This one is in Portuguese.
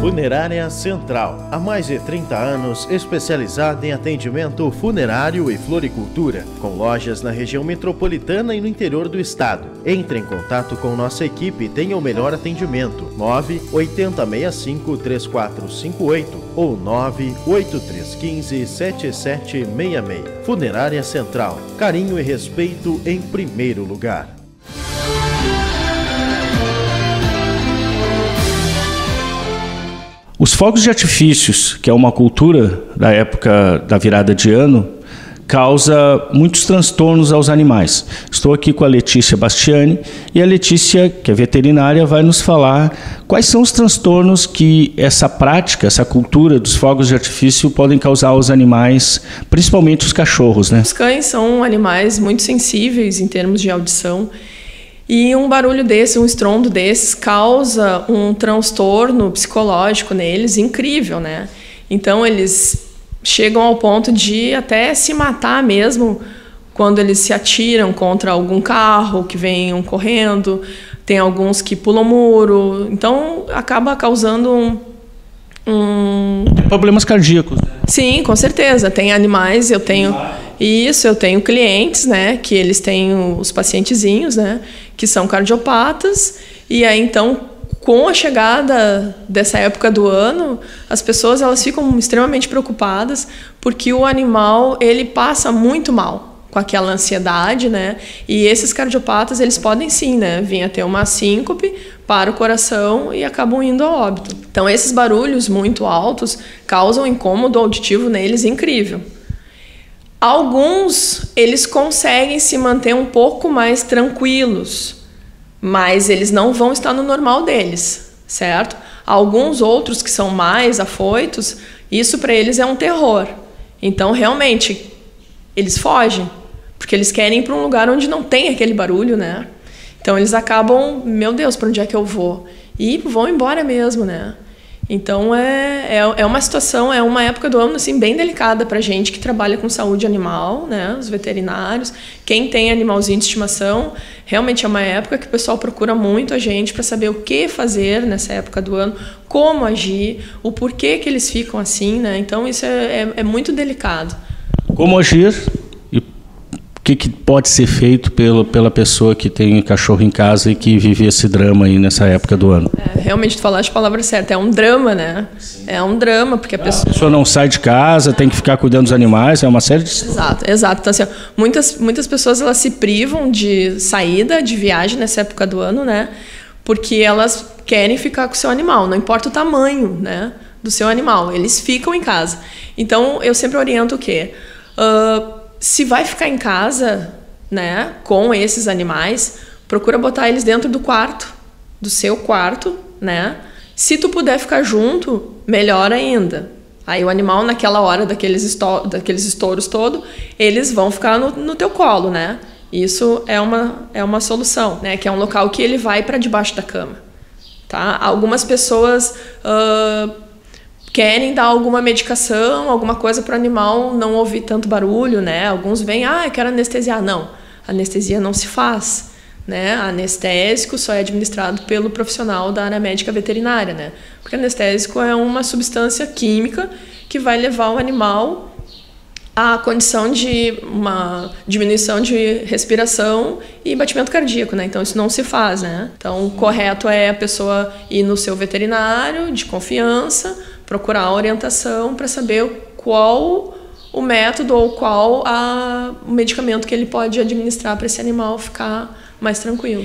Funerária Central. Há mais de 30 anos, especializada em atendimento funerário e floricultura, com lojas na região metropolitana e no interior do estado. Entre em contato com nossa equipe e tenha o melhor atendimento. 98065 3458 ou 98315 7766. Funerária Central. Carinho e respeito em primeiro lugar. Os fogos de artifícios, que é uma cultura da época da virada de ano, causa muitos transtornos aos animais. Estou aqui com a Letícia Bastiani e a Letícia, que é veterinária, vai nos falar quais são os transtornos que essa prática, essa cultura dos fogos de artifício podem causar aos animais, principalmente os cachorros, né? Os cães são animais muito sensíveis em termos de audição e um barulho desse, um estrondo desses, causa um transtorno psicológico neles incrível, né? Então eles chegam ao ponto de até se matar mesmo quando eles se atiram contra algum carro que venham correndo. Tem alguns que pulam muro. Então acaba causando um, um... problemas cardíacos. Né? Sim, com certeza. Tem animais, eu tenho isso, eu tenho clientes, né, que eles têm os pacientezinhos, né, que são cardiopatas, e aí então com a chegada dessa época do ano, as pessoas elas ficam extremamente preocupadas porque o animal ele passa muito mal com aquela ansiedade, né? E esses cardiopatas eles podem sim, né, vir a ter uma síncope para o coração e acabam indo a óbito. Então esses barulhos muito altos causam incômodo auditivo neles incrível. Alguns eles conseguem se manter um pouco mais tranquilos, mas eles não vão estar no normal deles, certo? Alguns outros que são mais afoitos, isso para eles é um terror. Então, realmente, eles fogem, porque eles querem ir para um lugar onde não tem aquele barulho, né? Então, eles acabam, meu Deus, para onde é que eu vou? E vão embora mesmo, né? Então é, é, é, uma situação, é uma época do ano assim, bem delicada para gente que trabalha com saúde animal, né? os veterinários, quem tem animalzinho de estimação. Realmente é uma época que o pessoal procura muito a gente para saber o que fazer nessa época do ano, como agir, o porquê que eles ficam assim. Né? Então isso é, é, é muito delicado. Como agir que, que pode ser feito pelo, pela pessoa que tem cachorro em casa e que vive esse drama aí nessa época do ano? É, realmente, tu falaste a palavra certa, é um drama, né? É um drama, porque a pessoa... A pessoa não sai de casa, tem que ficar cuidando dos animais, é uma série de... Exato, exato. Então, assim, muitas, muitas pessoas elas se privam de saída, de viagem nessa época do ano, né? Porque elas querem ficar com o seu animal, não importa o tamanho, né? Do seu animal, eles ficam em casa. Então, eu sempre oriento o quê? Uh, se vai ficar em casa, né, com esses animais, procura botar eles dentro do quarto, do seu quarto, né? Se tu puder ficar junto, melhor ainda. Aí o animal naquela hora daqueles, esto daqueles estouros todo, eles vão ficar no, no teu colo, né? Isso é uma, é uma solução, né? Que é um local que ele vai para debaixo da cama, tá? Algumas pessoas uh, querem dar alguma medicação, alguma coisa para o animal não ouvir tanto barulho, né? Alguns vêm, ah, eu quero anestesiar. Não, anestesia não se faz, né? Anestésico só é administrado pelo profissional da área médica veterinária, né? Porque anestésico é uma substância química que vai levar o animal à condição de uma diminuição de respiração e batimento cardíaco, né? Então isso não se faz, né? Então o correto é a pessoa ir no seu veterinário de confiança procurar orientação para saber qual o método ou qual a, o medicamento que ele pode administrar para esse animal ficar mais tranquilo.